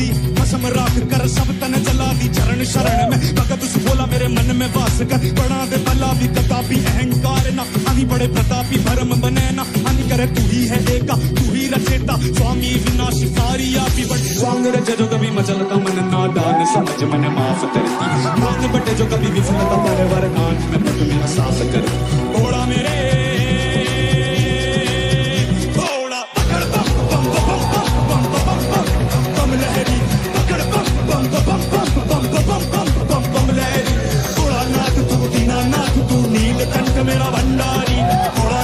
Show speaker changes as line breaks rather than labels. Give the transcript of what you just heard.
दी कसम राख कर सब तन जला दी चरण शरण में भगत उस बोला, मेरे मन में वास कर। बड़ा दे भला भी कतापी अहंकार ना। अभी बड़े प्रतापी, भरम बने ना। अन करे तू ही है एका, तू ही रचेता। स्वामी विनाश, सारी आपी बट स्वांग रचे जो कभी मचलता, मन नादान समझ मन माफ़ करती मान बटे जो कभी विफलता, पर वरदान में पट मेरा करती mera bandari kola